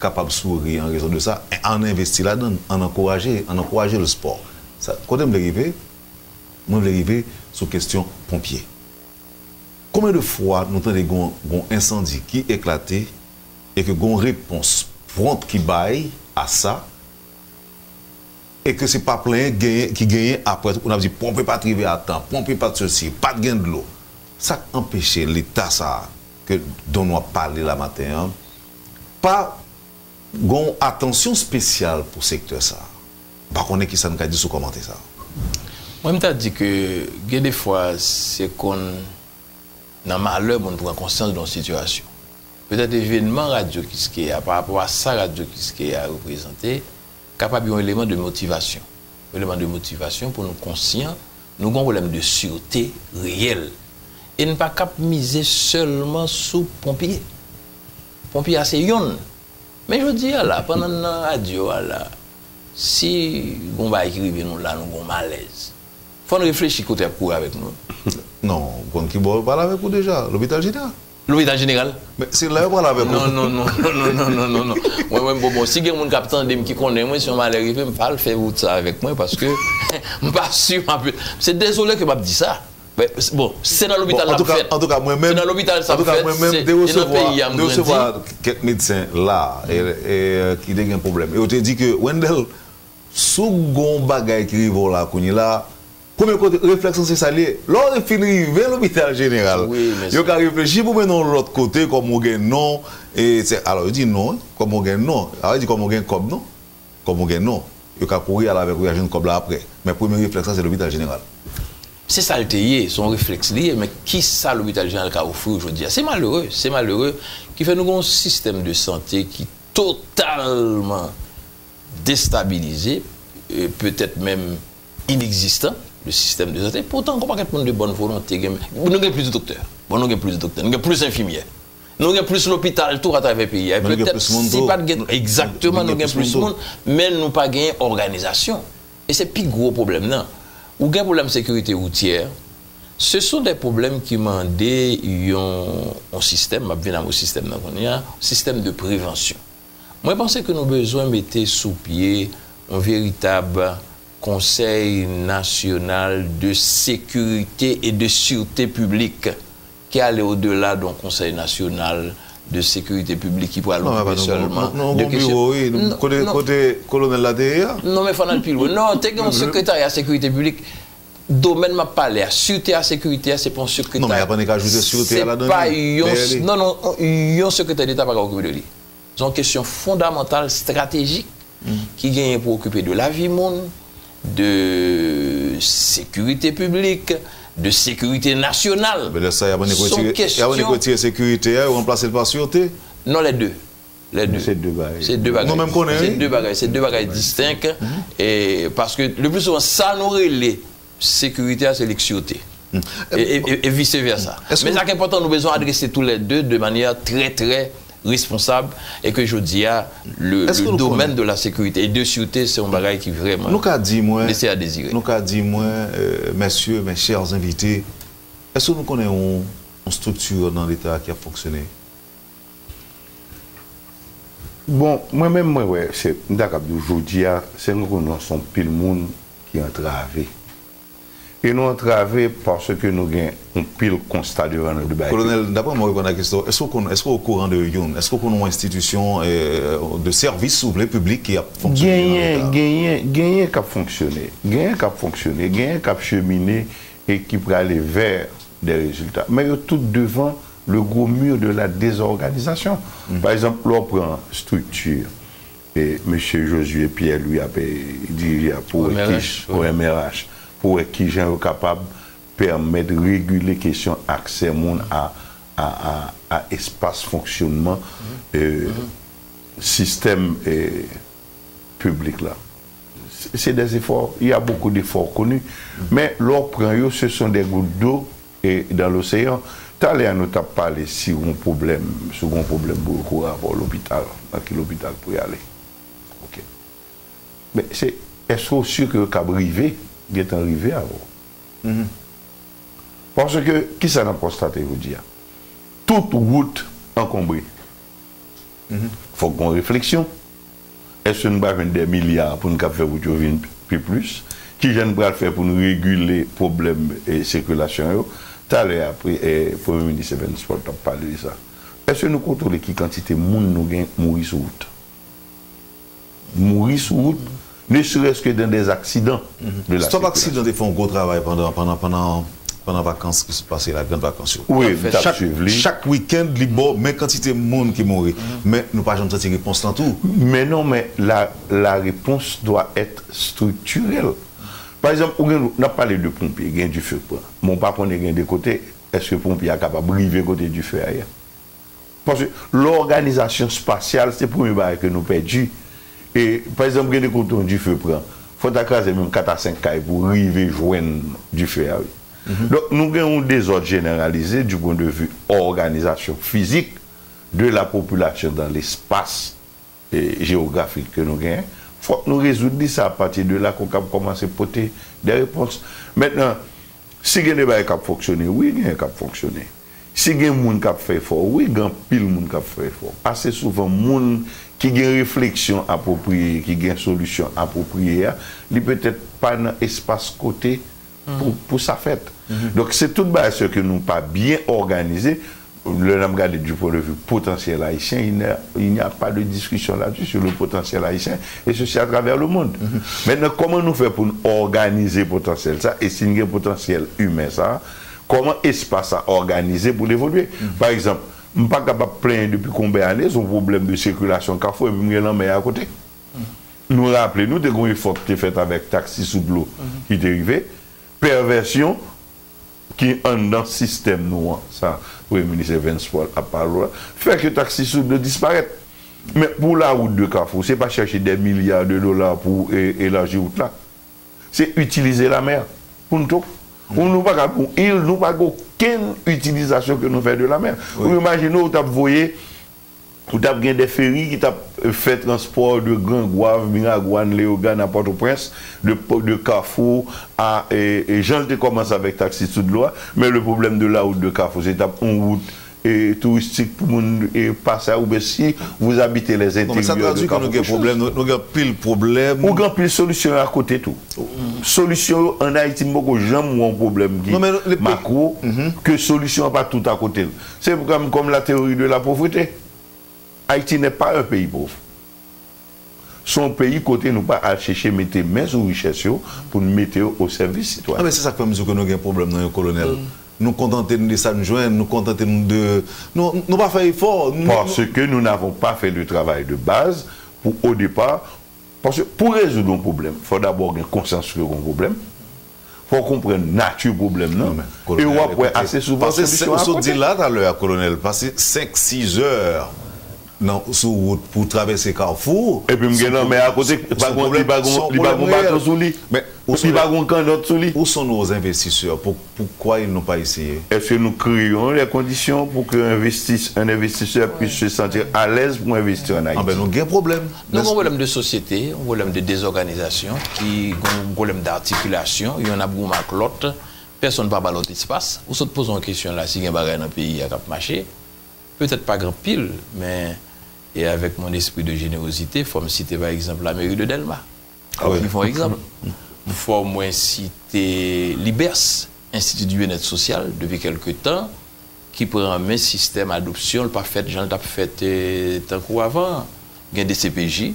capable de sourire en raison de ça on investit là-dedans on encourager on encourager le sport. Ça quand on arriver moi je arriver sur question pompier Kome de fwa nou tande gon incendi ki eklate e ke gon repons pront ki bay a sa e ke se pa plen genye, ki genye apret ou nan di pompe pa trive a tan, pompe pa tsosi, pat gen dlo. Sa empeshe l'Etat sa ke don wap pale la maten pa gon atensyon spesyal pou sektor sa. Bakone ki sa nou ka di sou komante sa. Mwen mta di ke gen de fwa se kon dans malheur, on prend conscience d'une situation. Peut-être événement radio qui par rapport à ça, radio qui est représenté, capable d'un élément de motivation. Un élément de motivation pour nous conscients, nous avons un problème de sûreté réelle. Et ne pas cap miser seulement sous pompier. Pompier, c'est yon. Mais je dis là, pendant la radio, là, si on va écrire nous là, nous malaise. Faut réfléchir côté pour avec nous. (laughs) Non, bon qui parle avec vous déjà, l'hôpital général? L'hôpital général Mais c'est là parle avec vous. Non, non, non, non, non, non, non, non. (laughs) Moi, moi, bon, bon, si quelqu'un mon capitaine qui connaît moi, si on m'a arrivé, je le faire ça avec moi parce que (laughs) je pas sûr. C'est désolé que je dit ça. Mais, bon, c'est dans l'hôpital Bon, en, tout cas, en tout cas, moi-même, C'est dans l'hôpital ça en tout cas, moi-même, de recevoir, pays, à de recevoir quelques médecins là, et, et, euh, qui ont un problème. Et on te dit que, Wendell, sous gon bagay qui arrive là, qu'on est là, premier côté, réflexion, c'est ça lié. Lors de finir, vers l'hôpital général, Oui, il a réfléchir pour maintenant l'autre côté, comme on gagne non. Et alors, il dit non, comme on gagne non. Alors, il dit comme on gagne comme non. Comme on gagne non. Il a courir là avec un comme là après. Mais premier réflexion, c'est l'hôpital général. C'est ça le TIE, son réflexe lié, mais qui ça l'hôpital général a offert aujourd'hui? C'est malheureux, c'est malheureux qui fait nous un système de santé qui est totalement déstabilisé, peut-être même inexistant, le système de santé. Pourtant, on pas de bonne volonté. Nous avons plus de docteurs, bon, nous avons plus de docteurs, nous avons plus d'infirmières. Nous avons plus l'hôpital tout à travers le pays. Peut-être si pas exactement nous avons plus de monde mais nous pas gagné organisation. Et c'est le plus gros problème non? Ou un problème de sécurité routière, ce sont des problèmes qui demandent un système, au système, un système de prévention. Moi, je pense que nous avons besoin de mettre sous pied un véritable Conseil national de sécurité et de sûreté publique qui allait au-delà d'un Conseil national de sécurité publique qui pourrait mais l'occuper pas seulement. non, de bureau, oui. Non, Côté, non. côté colonel derrière. Non, mais il plus loin. Non, tu as un (laughs) secrétariat sécurité publique. Domaine m'a parlé, sûreté à sécurité, c'est pas un secrétaire. Non, mais y a pas qu'à ajouter sûreté à la donne. Non, non, un secrétaire d'État pas qu'à occuper de lui. C'est une question fondamentale, stratégique, Mm. qui gagne pour occuper de la vie monde, de sécurité publique, de sécurité nationale. Mais là, ça, négocié. Y a questions- négocié sécurité, ou remplacer par sûreté. Non, les deux. Les deux. C'est deux bagailles. C'est deux bagages. Qu'on est, C'est deux bagages. C'est deux bagages distincts. Et parce que le plus souvent, ça nous relève sécurité à sélectionner. Et, et- et vice-versa. Mais ça qui est important, nous devons adresser tous les deux de manière très, très responsable et que je dis à le, domaine de la sécurité et de sûreté, c'est un bagage qui vraiment Nous qu'a dit, moi. laissé à désirer. Nous qu'a dit, moi, euh, messieurs, mes chers invités, est-ce que nous connaissons une structure dans l'État qui a fonctionné? Bon, moi-même, moi, ouais, c'est d'accord, aujourd'hui, c'est nous connaissons pile monde qui est entravé. Et nous entravé parce que nous avons un pile constat devant nous. Colonel, d'après moi, répondre à la question, est-ce qu'on est au courant de Youn Est-ce qu'on a une institution euh, de service ou public qui a fonctionné gagner qui a fonctionné, gagner qui a fonctionné, gagner qui a cheminé et qui peut aller vers des résultats. Mais tout devant le gros mur de la désorganisation. Par exemple, l'on prend structure. Et M. Josué Pierre, lui, a dirigé pour MRH, qui j'ai capable de permettre de réguler question accès monde à, à, à, à espace fonctionnement euh, système euh, public là. C'est- des efforts, il y a beaucoup d'efforts connus, mais l'on prend, ce sont des gouttes d'eau dans l'océan. À l'heure, nous avons parlé si on problème, si on problème pour courir à l'hôpital, à qui l'hôpital pour y aller. Ok. Mais c'est, est-ce que sûr que getan rive avon. Mm -hmm. Parce ke, ki sa nan konstate vou diya? Tout wout enkombri. Mm -hmm. Fok kon refleksyon. Ese nou ba ven de milyar pou nou kap fe wout yo vin pi plus? Ki jen nou bral fe pou nou regule problem e sirkulasyon yo? Talè apre, e, pou mè mè di se ven sport ap pale di sa. Ese nou kontrole ki kantite moun nou gen mouri sou wout? Mouri sou wout? Ne serait-ce que dans des accidents de la Stop circulation. Accident a fait un gros travail pendant, pendant, pendant, pendant les vacances qui se passaient, la grande vacances. Oui, fait Chaque, suivi. chaque week-end, il y a bon, mais quantité de monde qui mourit. Mais nous pas jamais senti réponse dans tout. Mais non, mais la, la réponse doit être structurelle. Par exemple, on a parlé de pompiers, il y a du feu. Mon papa, on est des côtés, est-ce que le pompier est capable de briver côté du feu ailleurs? Parce que l'organisation spatiale, c'est le premier bail que nous perdons. E, par exemple, gen de konton di fe pran, fote akraze men 4 a 5 kay pou rive jwen di fe a. Mm -hmm. Donk nou gen yon dezod generalize du bon de vu organizasyon fizik de la populasyon dan l'espace e, geografik ke nou gen. Fote nou rezout di sa pati de la kon kap komanse pote de repons. Mètnen, si gen de bay kap foksyone, oui gen kap foksyone. Si gen moun kap fè fò, oui gen pil moun kap fè fò. Ase souvan moun Qui ont une réflexion appropriée, qui ont une solution appropriée, ils peut-être pas dans l'espace côté pour, pour sa fête. Donc, c'est tout ce que nous pas bien organisé. Le nom du point de vue potentiel haïtien, il n'y a, pas de discussion là-dessus sur le potentiel haïtien, et ceci à travers le monde. Maintenant, comment nous faire pour organiser le potentiel ça, et signer potentiel humain ça, comment espace à organiser pour l'évoluer? Par exemple, m pa kapap plen depi konbe ane, son problem de sirkulasyon ka fo, e m gen anme a kote. Nou rappele, nou te kon yon fok te fet avèk taksi sou blou ki te rive, perversyon ki an dan sistem nou an, sa, wè minister Venspol apalou la, fè ke taksi sou blou disparèt. Men pou la route de Kafou, se pa chèche de milyard de dolar pou elanji route la. Se utilize la mer, pou nou tok. Ou nou pa ka pou il, nou pa go ken utilizasyon ke nou fè de la mer. Oui. Ou imagine ou tap voye, ou tap gen de feri ki tap euh, fè transport de Grand Guave, Miragouane, Léogane, à Port-au-Prince, de, de Carrefour à... Et, et j'en te commence avec Taxi Sud-Loire, mais le problème de la route de Carrefour, c'est tap en route touristique pour et passer ou bien si vous habitez les intérieurs. ça traduit que nous avons problème, nous avons pile problème. Nous avons pile solution à côté tout. Solution en Haïti, beaucoup de gens ont un problème qui macro, que solution pas tout à côté. C'est comme, comme la théorie de la pauvreté. Haïti n'est pas un pays pauvre. Son pays, côté nous pas à chercher mettre mains ou richesse pour nous mettre au service citoyen. Ah, mais c'est ça que fait que nous avons un problème dans le colonel. nous contenter de ça nous joindre, nous contenter de... Nous n'avons pas fait effort. Parce nous... que nous n'avons pas fait le travail de base pour au départ... Parce que pour résoudre un problème, il faut d'abord un consensus sur un problème. Il faut comprendre la nature du problème. Non? non Et on après, assez souvent... Parce que dit là tout à colonel, passer 5-6 heures nan sou wout pou travesse Carrefour. E pi mgenan, men akote, li bagon baton sou li. Men, pas. Où sont nos investisseurs? Pourquoi ils n'ont pas essayé? Est-ce que nous créons les conditions pour qu'un investisseur puisse se sentir à l'aise pour investir en Haïti? Ah ben, nous avons un problème. Nous avons un problème de société, un problème de désorganisation, un problème d'articulation. Il y en a beaucoup de l'autre. Personne ne va l'autre espace. Vous se posez une question là, si il y a un bagage dans le pays, y a marché. Peut-être pas grand pile, mais et avec mon esprit de générosité, il faut me citer par exemple la mairie de Delma. Ah oui. Ils font (laughs) exemple. Faut moi citer Libers, Institut du bien-être social, depuis quelque temps, qui prend un même système d'adoption, pas fait, j'en ai fait euh, tant qu'avant. Il y a des CPJ.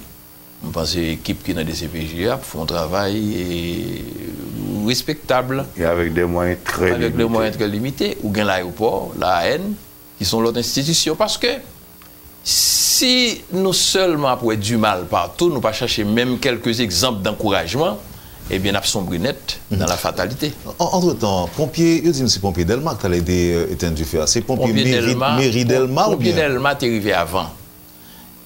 Je pense que l'équipe qui est dans des CPJ font un travail respectable. Et avec des moyens très limités. Avec des moyens très limités. Ou bien l'aéroport, la AN, qui sont l'autre institution. Parce que si nous seulement pour être du mal partout, nous pas chercher même quelques exemples d'encouragement, eh bien, nous sommes net dans la fatalité. Entre-temps, pompier, je dis c'est pompier Delma qui a été éteint du feu. C'est pompier, mairie, Delma ou bien? Pompier Delma est arrivé avant.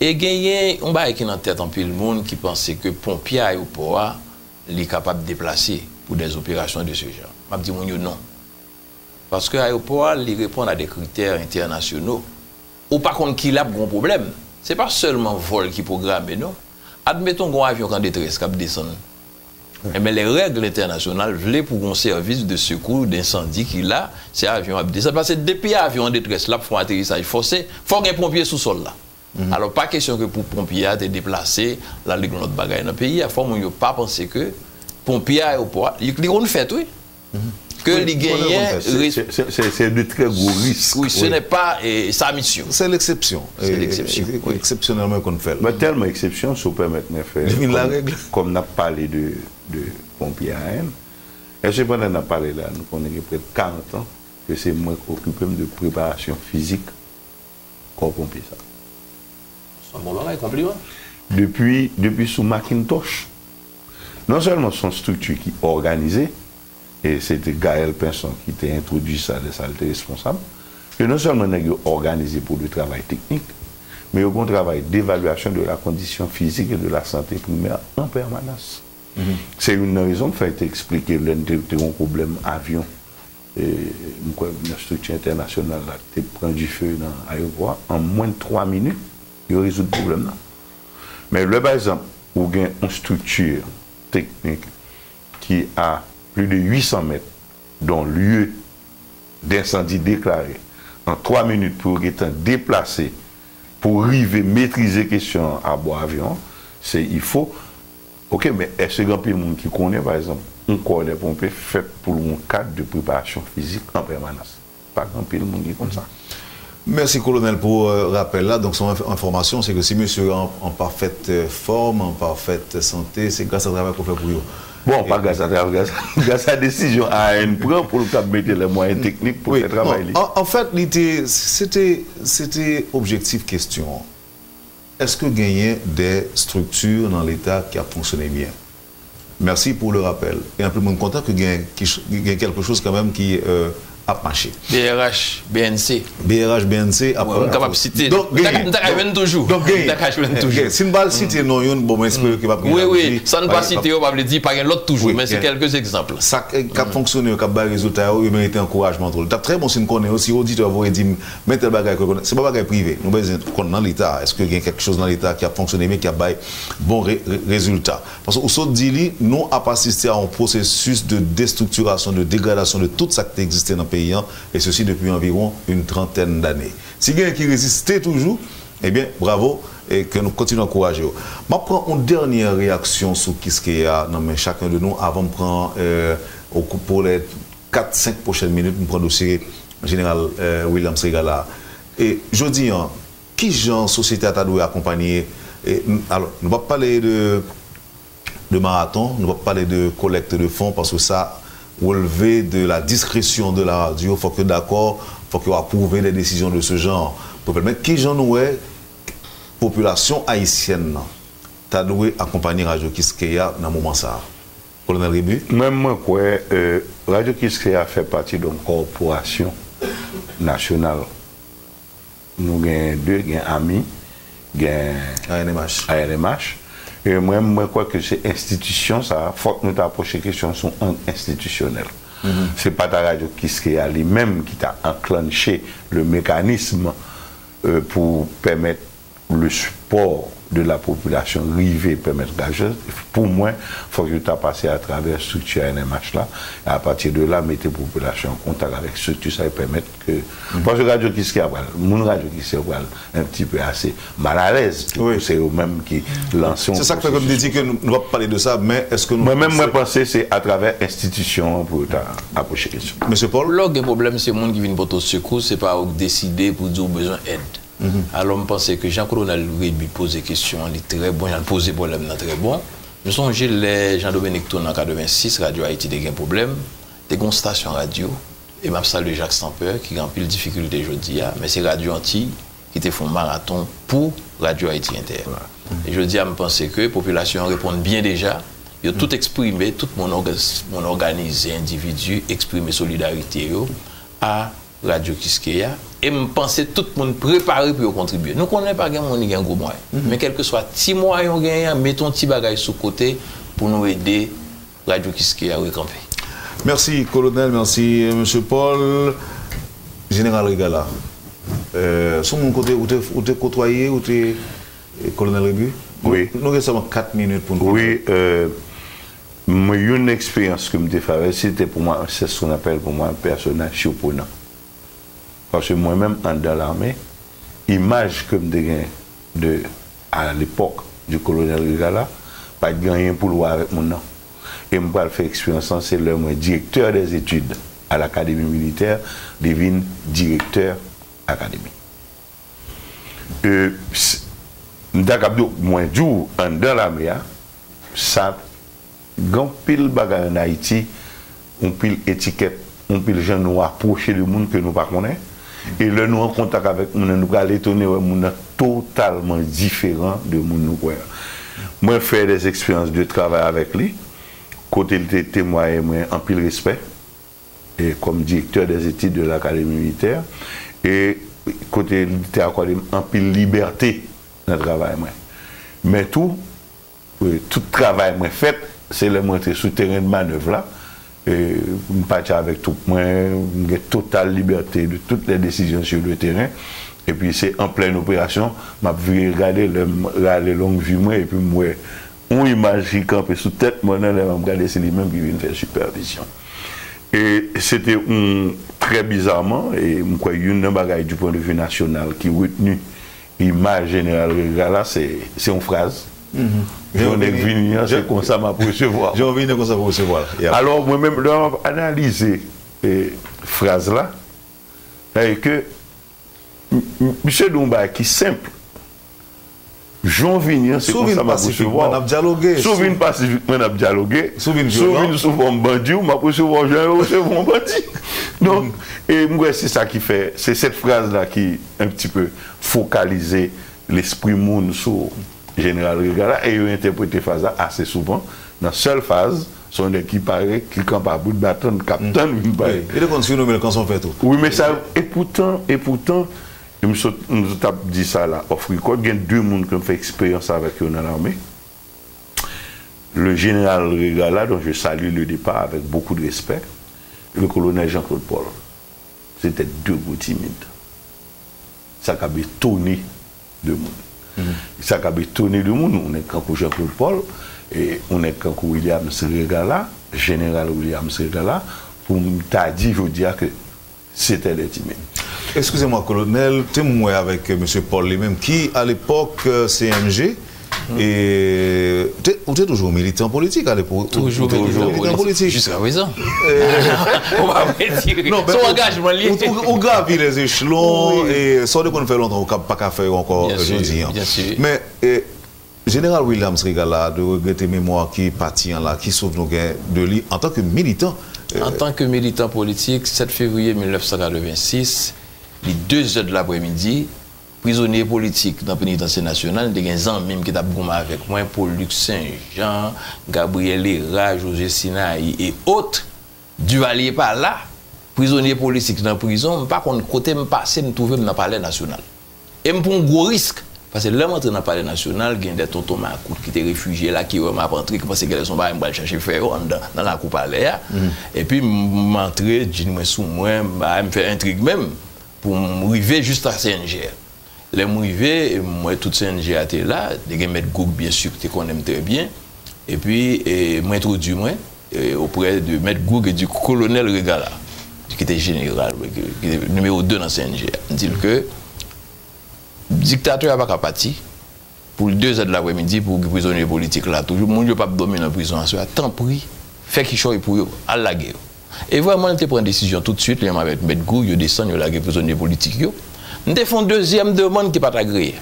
Et gagné, on va dans tête en le monde qui pensait que pompier aéroport est capable de déplacer pour des opérations de ce genre. Je dis non. Parce que l'aéroport, il répond à des critères internationaux ou par contre qu'il a un gros problème. Ce n'est pas seulement vol qui programme, non. Admettons qu'on avion en détresse qui descend. Mais les règles internationales veulent pour un service de secours d'incendie qu'il a, c'est avion à descendre. Parce que depuis l'avion en détresse, là, pour un atterrissage forcé, il faut un pompier sous sol là. Mhm. Alors, pas question que pour pompier te déplacer, là, les autre bagaille dans le pays, il faut pas penser que pompier aéroport, il y a une fête, oui. Mhm que les gagnants. C'est de très gros risques. Oui, ce n'est pas sa mission. C'est l'exception. C'est l'exception. Exceptionnellement qu'on fait. Mais tellement exception, si vous permettez de faire. la règle. Comme on a parlé de, de pompiers aériens, et je pendant qu'on a parlé là, nous connaissons près de 40 ans que c'est moi qui occupe de préparation physique comme pompier. C'est un bon compliment. Depuis, depuis sous Macintosh, non seulement son structure qui est organisée, et c'était Gaël Pinson qui t'a introduit ça, ça était responsable, que non seulement on organisé pour le travail technique, mais au un travail d'évaluation de la condition physique et de la santé primaire en permanence. Se yon nan rezon fè te eksplike lè nte yon problem avyon. E, mwen kwen yon stouti internasyonal la te pren di fè nan ayokwa, an mwen 3 minute, yon rezout problem nan. Men lè bazan, ou gen yon stouti teknik ki a pli de 800 mètre don lye d'incendie deklare an 3 minute pou gen tan deplase pou rive metrize kesyon a bo avyon, se yon fò OK mais est-ce qu'il y a un monde qui connaît par exemple un corps de pompiers fait pour un cadre de préparation physique en permanence? Pas grand pile monde qui comme ça. Merci, colonel, pour le rappel là. Donc, son information, c'est que si monsieur est en, parfaite euh, forme, en parfaite santé, c'est grâce à travail qu'on fait pour lui. Bon, pas grâce à travail, (laughs) grâce à la décision AN prend pour le mettre les moyens techniques pour faire travail. En, fait, c'était objectif question. Est-ce que gagner des structures dans l'État qui a fonctionné bien? Merci pour le rappel. Et un peu moins content que gagne quelque chose quand même qui euh, a marché. BRH, BNC. BRH, BNC. De citer. Donc, on toujours. Donc. Si on va citer non, on bon, espère que va Oui, oui, ça ne pas citer, on va le dire, pas l'autre toujours, mais c'est quelques exemples. Ça qui a fonctionné, qui a des résultats, il mérite encouragement. C'est très bon si on connaît aussi, auditeur, vous dire, mais tel bagage, c'est pas bagage privé. Nous sommes dans l'État. Est-ce qu'il y a quelque chose dans l'État qui a fonctionné, mais qui a des bons résultats Parce que, au dit, nous avons assisté à un processus de déstructuration, de dégradation de tout ça qui existait dans le et ceci depuis environ une trentaine d'années. Si quelqu'un qui résistait toujours, eh bien, bravo, et que nous continuons à encourager. Je prends une dernière réaction sur ce qu'il y a dans chacun de nous avant de prendre, euh, pour les 4-5 prochaines minutes, nous prendre le dossier général euh, William Segala. Et je dis, hein, qui genre société a dû accompagner? Alors, nous ne pas parler de, de marathon, nous ne pas parler de collecte de fonds parce que ça, relever de la discrétion de la radio, il faut que d'accord, faut approuve les décisions de ce genre. Pour permettre qui j'en ai, population haïtienne, tu dû accompagner Radio Kiskeya dans ce moment ça. Colonel Ribu? Même moi, quoi, euh, Radio Kiskeya fait partie d'une corporation nationale. Nous avons deux amis, ANMH. ANMH et moi, je crois que c'est institution, ça, faut que nous approcher question sont institutionnelles. Mm -hmm. C'est pas ta radio qui est lui-même qui t'a enclenché le mécanisme euh, pour permettre le support de la population rivée permettre gageuse, pour moi, il faut que tu aies passé à travers la structure NMH là, et à partir de là, mettre la population en contact avec la structure, ça permettre que. Mm -hmm. Parce que Radio Kiski a mon Radio Kiski un petit peu assez mal à l'aise, c'est eux-mêmes qui lancent. C'est ça que comme dit que nous ne parler de ça, mais est-ce que nous. Moi-même, moi, penser c'est à travers institution pour approcher la question. Monsieur Paul? Le problème, c'est le monde qui vient pour secours, c'est pas décider pour dire besoin d'aide. Mhm. Alors, je pense que Jean-Colonel Louis pose des questions, il est très bon, il a posé des problèmes très bon. Je songe les Jean-Dominique Tourne en 86, Radio Haïti a un problème, des une station radio, et m'a salué Jacques Stamper qui a un peu de difficulté aujourd'hui, hein. mais c'est Radio Anti qui te font marathon pour Radio Haïti Inter. Et je dis à me penser que la population répond bien déjà, il a tout exprimé, tout mon, mon organisé individu exprimé solidarité à Radio Kiskeya et me penser tout le monde préparé pour contribuer. Nous ne connaissons pas gens qui ont un gros moyen. Mhm. Mais quel que soit petit moyen gagnent, mettons petit bagage sur côté pour nous aider Radio Kiskeya à recamper. Merci, colonel. Merci, M. Paul. Général Regala. Euh, sur mon côté, où tu es côtoyé, où tu es colonel Rébu Oui. Nous avons seulement 4 minutes pour nous. Oui. Euh, une expérience que je me fait, c'était pour moi, c'est ce qu'on appelle pour moi un personnage surprenant. Paske mwen menm an dan l'armè, imaj kem de gen de an l'epok di kolonel Rigala, pa di gen yon pou lwa avèk moun nan. E mwen pal fè eksperyansan, se lè mwen direktèr des etudes al akademi militer, devine direktèr akademi. E, mda kapdou mwen djou an dan l'armè ya, sa gen pil bagay an Haiti, on pil etiket, on pil jen nou aproche de moun ke nou pa konen, E lè nou an kontak avèk mounen nou pral etone wè mounen totalman diferan de moun nou kwen. Mwen fè des eksperyans de travè avèk li, kote lte temwaye mwen an pil respè, e kom direktèr des eti de l'Akademi Militaire, e kote lte akwade an pil libertè nan travè mwen. Mè tou, tout euh, travè mwen fèt, se lè mwen te sou teren manèv la, E, mpatya avèk tout mwen, mge total libertè de tout lè desisyon sur le terren, epi se en plèn operasyon, m ap vire gade lè long vi mwen, epi mwen on imaj ki kampe sou tèt mwen lè m gade se li mèm ki vin fè supervision. E sete m trè bizarman, e m kwa yon nan bagay du pon de vue nasyonal ki wètenu imaj general regala, se yon fraz. Mm -hmm. Ai venu, c'est comme ça m'a recevoir. J'en venu comme ça pour recevoir. Alors moi-même, j'ai analysé cette phrase là, et que M. Doumba qui est simple, Jean Vignan, c'est comme ça m'a recevoir. Souvin pacifiquement, on a dialogué. Souvin souvent bandit, m'a recevoir Jean, recevoir bandit. (laughs) Donc, et moi, c'est ça qui fait, c'est cette phrase-là qui un petit peu focalisé l'esprit monde sur Général Regala et il a interprété phrase assez souvent. Dans la seule phase, son équipe paraît qui campe à bout de bâton, capitaine. Il est conscient, mais quand on fait tout. Oui, mais ça, et pourtant, et pourtant, nous avons dit ça là, off record, il y a deux personnes qui ont fait expérience avec eux dans l'armée. Le général Regala, dont je salue le départ avec beaucoup de respect, et le colonel Jean-Claude Paul. C'était deux bouts timides. Ça a tourné de monde. Ça a tourné de monde. On est quand Jean-Claude Paul, et on est quand William Regala, général William Regala, pour me dire, je dire que c'était des timides. Excusez-moi, colonel, témoin avec M. Paul lui-même, qui à l'époque euh, CNG, et vous êtes toujours militant politique à l'époque Toujours, toujours militant politique. Jusqu'à présent. (laughs) On va retirer. Son engagement lié. On gravit les échelons et sans qu'on fait longtemps, on n'a pas faire encore aujourd'hui. Bien sûr. Mais Général Williams Rigala, de regretter mémoire qui est parti là, qui sauve nos gains de lui en tant que militant. En tant que militant politique, 7 février 1986, les 2 heures de l'après-midi, prisonnier politique dans la pénitentiaire nationale, il y a des gens même qui ont avec moi, Paul-Luc Saint-Jean, Gabriel Héra, José Sinaï et autres, Duvalier par là, prisonnier politique dans la prison, par contre, côté me passer, me trouver dans le palais national. Et me prendre un gros risque. Parce que là, dans le palais national, il y a des tontons qui étaient réfugiés là, qui ont rentré, qui pensaient qu'elles sont pas aller chercher faire dans la coupe palais. Et puis, je dis, moi, sous moi, me faire intrigue même, pour m'arriver juste à. Les m'arriver, moi, toute CNG était là, des mettre Goug, bien sûr, que qu'on aime très bien. Et puis, m'introduis moi auprès de Maître Goug et du colonel Regala, qui était général, qui était numéro 2 dans CNG. Dit que le dictateur n'a pas parti pour deux heures de l'après-midi pour les prisonniers politiques là. Toujours, mon Dieu, pas dominer la prison. Tant pis, fait qu'il choisit pour eux, à la guerre. Et vraiment, on pris une décision tout de suite, y avait Maître Goug, il descend, il a les prisonniers politiques. Nous avons une deuxième demande qui n'est pas agréée.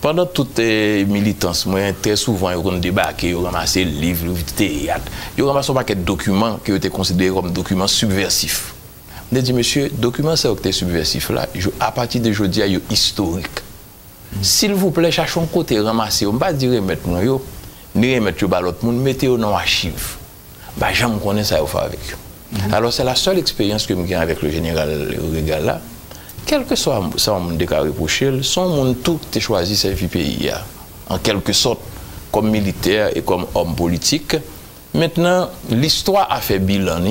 Pendant toute les militances, moi, très souvent, ils ont débarqué, ils ont ramassé le livre, le théâtre, ils ont ramassé un paquet de documents qui été considérés comme documents subversifs. Je dit, monsieur, document c'est subversif là, à partir de aujourd'hui, il est historique. S'il vous plaît, cherchez un côté ramasser, on ne va pas dire remettre nous, ni remettre l'autre monde, mettez-le dans l'archive. Bah, j'aime connais ça avec eux. Alors, c'est la seule expérience que j'ai avec le général Regal là. Quel que soit ça, on me reproché, son monde tout est choisi servir pays, en quelque sorte, comme militaire et comme homme politique. Maintenant, l'histoire a fait bilan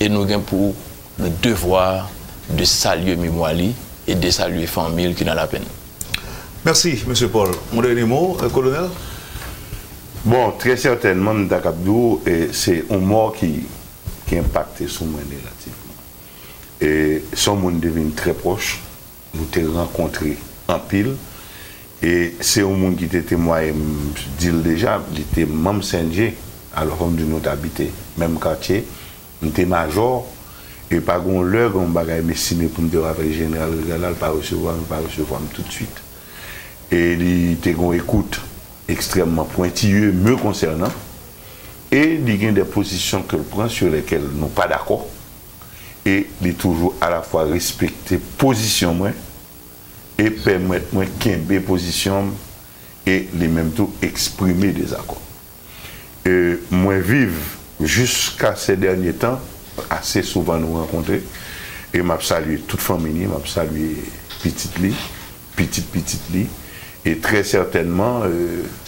et nous avons pour le devoir de saluer Mimwali et de saluer famille qui n'a la peine. Merci, M. Paul. Mon dernier mot, euh, colonel? Bon, très certainement, c'est un mort qui, qui impacte sur moi négativement. E son moun devine tre proche, nou te renkontri an pil, e se ou moun ki te temoye, dil deja, li te mam senje, alo kom di nou te habite, mem katye, nou te major, e pa gon lè, gon bagay mesime pou mde wapre general, regalal, pa resevam, pa resevam tout suite. E li te gon ekoute, ekstremman pointilleux, me konsernan, e li gen de posisyon ke l pran sur lekel nou pa d'akor, e li toujou a la fwa respekte pozisyon mwen e pèmèt mwen kenbe pozisyon e li mèm tou eksprime de zakon. E, mwen viv jiska se denye tan ase souvan nou renkontre e m ap salye tout famini, m ap salye pitit li, pitit pitit li e tre certainman e, euh,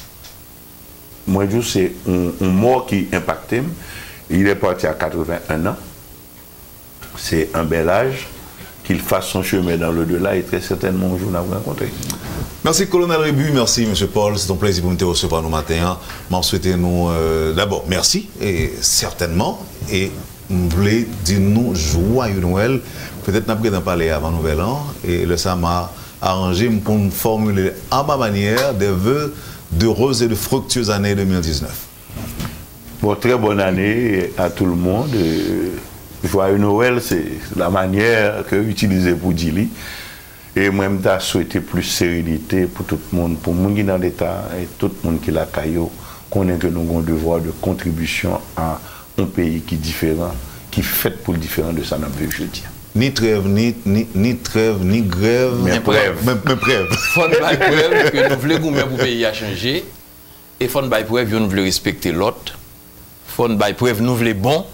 mwen jou se on, on mor ki impacte m il e parti a 81 an C'est un bel âge. qu'il fasse son chemin dans le delà et très certainement un jour nous rencontrer. Merci, colonel Rébu. Merci, M. Paul. C'est un plaisir pour nous recevoir nous matin. Je souhaite nous, euh, d'abord, merci, et certainement, et je voulais dire nous joyeux Noël. Peut-être nous avons parler avant Nouvel An, et le ça m'a arrangé pour me formuler à ma manière des vœux d'heureuse et de fructueuse année 2019. Bon, très bonne année à tout le monde. Joyeux Noël, c'est la manière que utiliser pour Dili. Et moi, je souhaité plus de sérénité pour tout le monde, pour le monde qui est dans l'État et tout le monde qui est là, qu'on ait que nous avons un devoir de contribution à un pays qui est différent, qui est fait pour le différent de ça, notre jeudi. Ni trêve, ni, ni, ni trêve, ni grève. Mais brève. Mais preuve (laughs) que nous voulons que le pays a changé. Et nous preuve que nous voulons respecter l'autre. Nous preuve que nous voulons bon.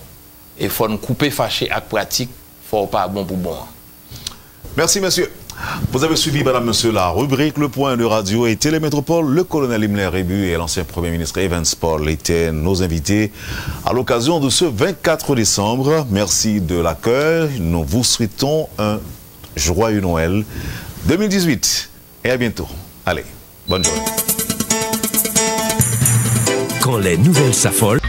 Et faut nous couper fâché avec pratique. Faut pas bon pour bon. Merci, monsieur. Vous avez suivi, madame, monsieur, la rubrique Le Point de Radio et Télémétropole. Le colonel Himmler Rébu et l'ancien premier ministre Evans Paul étaient nos invités à l'occasion de ce 24 décembre. Merci de l'accueil. Nous vous souhaitons un joyeux Noël 2018 et à bientôt. Allez, bonne journée. Quand les nouvelles s'affolent,